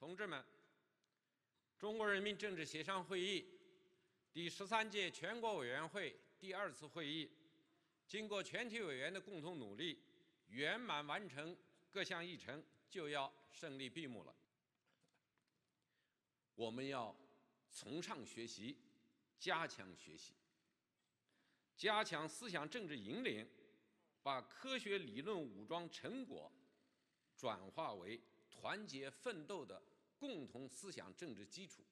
同志们，中国人民政治协商会议第十三届全国委员会第二次会议，经过全体委员的共同努力，圆满完成各项议程，就要胜利闭幕了。我们要从上学习，加强学习，加强思想政治引领，把科学理论武装成果转化为团结奋斗的共同思想政治基础。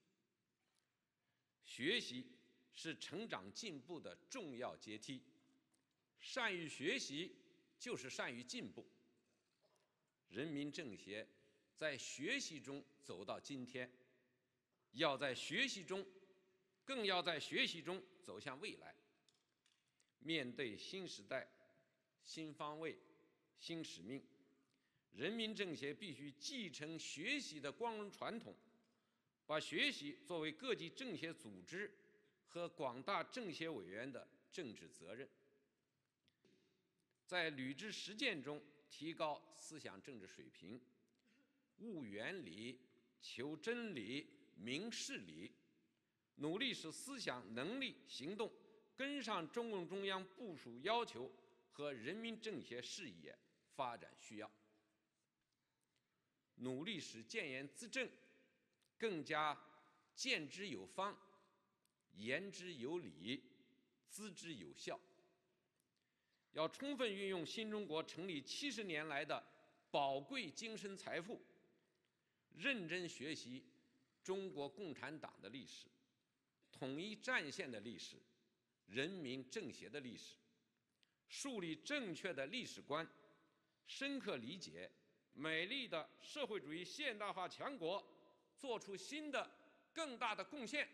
学习是成长进步的重要阶梯，善于学习就是善于进步。人民政协在学习中走到今天，要在学习中，更要在学习中走向未来。面对新时代、新方位、新使命，人民政协必须继承学习的光荣传统，把学习作为各级政协组织和广大政协委员的政治责任，在履职实践中提高思想政治水平，悟原理、求真理、明事理，努力使思想能力、行动跟上中共中央部署要求和人民政协事业发展需要，努力使建言资政更加见之有方、言之有理、资之有效。要充分运用新中国成立七十年来的宝贵精神财富，认真学习中国共产党的历史、统一战线的历史、人民政协的历史，树立正确的历史观，深刻理解美丽的社会主义现代化强国做出新的更大的贡献。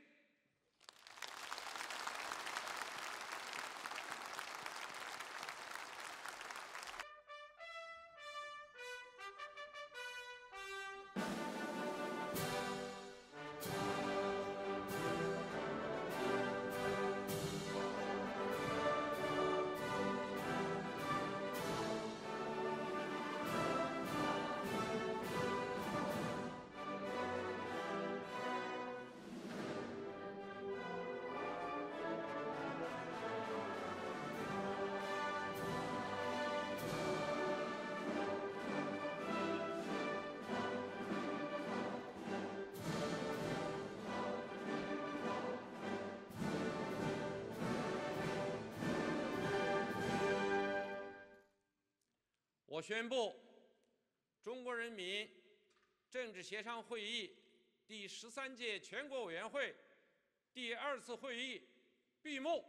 我宣布中国人民政治协商会议第十三届全国委员会第二次会议闭幕。